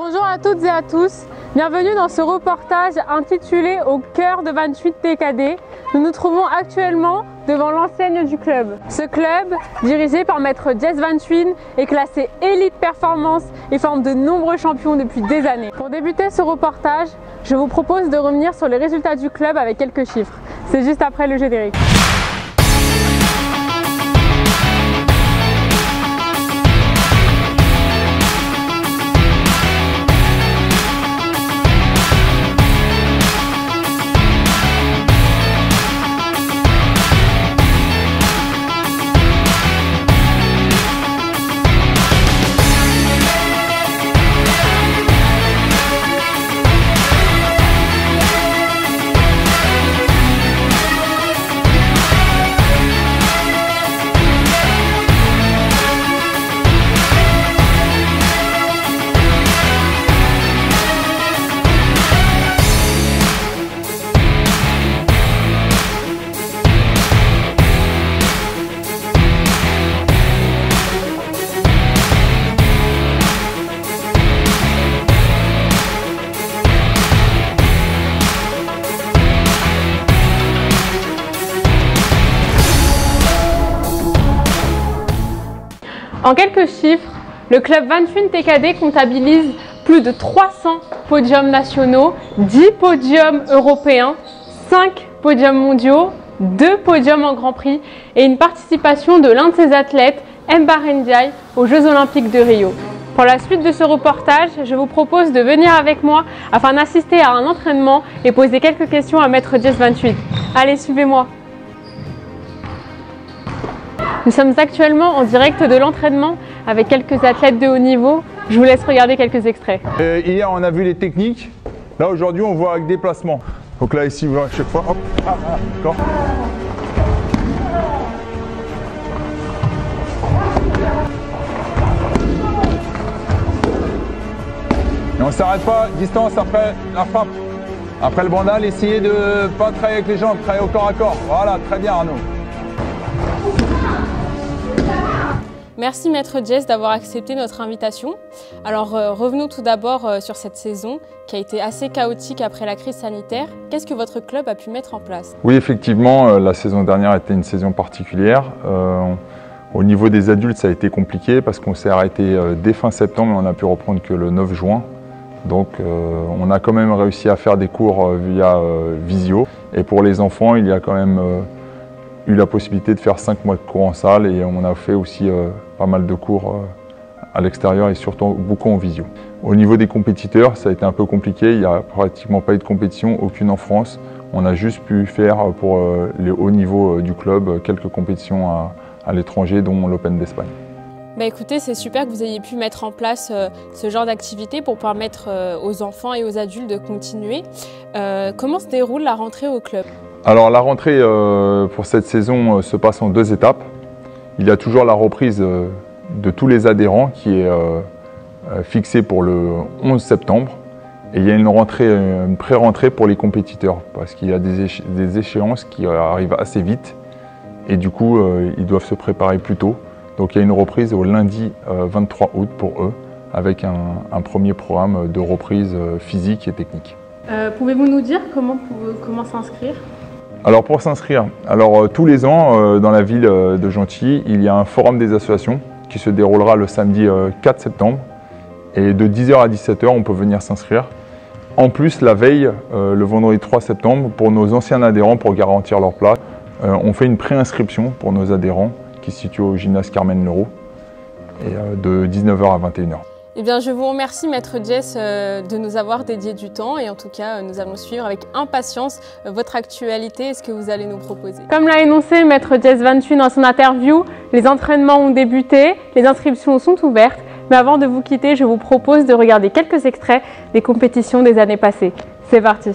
Bonjour à toutes et à tous, bienvenue dans ce reportage intitulé Au cœur de 28 TKD. Nous nous trouvons actuellement devant l'enseigne du club. Ce club, dirigé par maître Jess Van Schwinn, est classé Elite Performance et forme de nombreux champions depuis des années. Pour débuter ce reportage, je vous propose de revenir sur les résultats du club avec quelques chiffres. C'est juste après le générique. En quelques chiffres, le club Van Thun TKD comptabilise plus de 300 podiums nationaux, 10 podiums européens, 5 podiums mondiaux, 2 podiums en Grand Prix et une participation de l'un de ses athlètes, Mba Ndiaye, aux Jeux Olympiques de Rio. Pour la suite de ce reportage, je vous propose de venir avec moi afin d'assister à un entraînement et poser quelques questions à Maître Jess 28. Allez, suivez-moi. Nous sommes actuellement en direct de l'entraînement avec quelques athlètes de haut niveau. Je vous laisse regarder quelques extraits. Euh, hier, on a vu les techniques. Là, aujourd'hui, on voit avec des placements. Donc là, ici, à chaque fois. Hop, ah, ah. Et on s'arrête pas, distance après la frappe. Après le bandal, essayez de pas travailler avec les jambes, travailler au corps à corps. Voilà, très bien Arnaud. Merci Maître Jess d'avoir accepté notre invitation. Alors euh, revenons tout d'abord euh, sur cette saison qui a été assez chaotique après la crise sanitaire. Qu'est-ce que votre club a pu mettre en place? Oui, effectivement, euh, la saison dernière était une saison particulière. au niveau des adultes, ça a été compliqué parce qu'on s'est arrêté dès fin septembre et on n'a pu reprendre que le 9 juin. Donc on a quand même réussi à faire des cours via Visio. Et pour les enfants, il y a quand même eu la possibilité de faire 5 mois de cours en salle et on a fait aussi pas mal de cours euh, à l'extérieur et surtout beaucoup en visio. Au niveau des compétiteurs, ça a été un peu compliqué, il n'y a pratiquement pas eu de compétition, aucune en France. On a juste pu faire pour euh, les hauts niveaux euh, du club quelques compétitions à, l'étranger, dont l'Open d'Espagne. Bah écoutez, c'est super que vous ayez pu mettre en place ce genre d'activité pour permettre aux enfants et aux adultes de continuer. comment se déroule la rentrée au club? Alors la rentrée pour cette saison se passe en deux étapes. Il y a toujours la reprise euh, de tous les adhérents qui est euh, euh, fixée pour le 11 septembre. Et il y a une, rentrée, une pré-rentrée pour les compétiteurs parce qu'il y a des, échéances qui arrivent assez vite et du coup ils doivent se préparer plus tôt. Donc il y a une reprise au lundi 23 août pour eux avec un, premier programme de reprise physique et technique. Pouvez-vous nous dire comment s'inscrire? Alors pour s'inscrire, euh, tous les ans euh, dans la ville euh, de Gentilly, il y a un forum des associations qui se déroulera le samedi 4 septembre. Et de 10h à 17h, on peut venir s'inscrire. En plus, la veille, le vendredi 3 septembre, pour nos anciens adhérents, pour garantir leur place, on fait une préinscription pour nos adhérents qui se situent au gymnase Carmen Leroux de 19h à 21h. Eh bien, je vous remercie, Maître Jess, euh, de nous avoir dédié du temps et en tout cas, euh, nous allons suivre avec impatience euh, votre actualité et ce que vous allez nous proposer. Comme l'a énoncé Maître Jess Van dans son interview, les entraînements ont débuté, les inscriptions sont ouvertes, mais avant de vous quitter, je vous propose de regarder quelques extraits des compétitions des années passées. C'est parti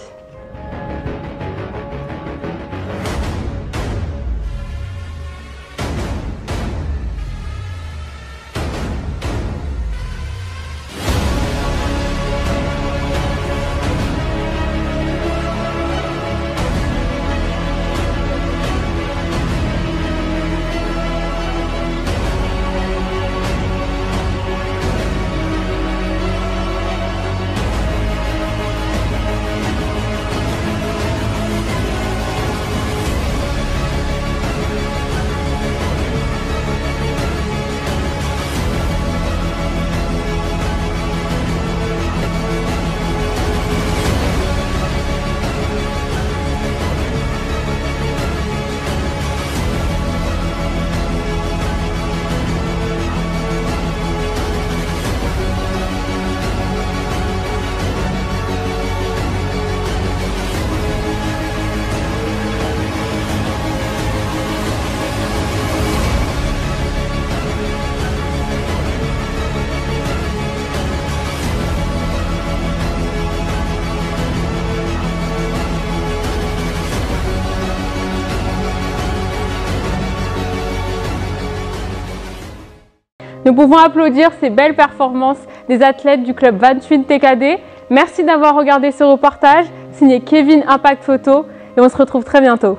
Nous pouvons applaudir ces belles performances des athlètes du club 28 TKD. Merci d'avoir regardé ce reportage signé Kevin Impact Photo et on se retrouve très bientôt.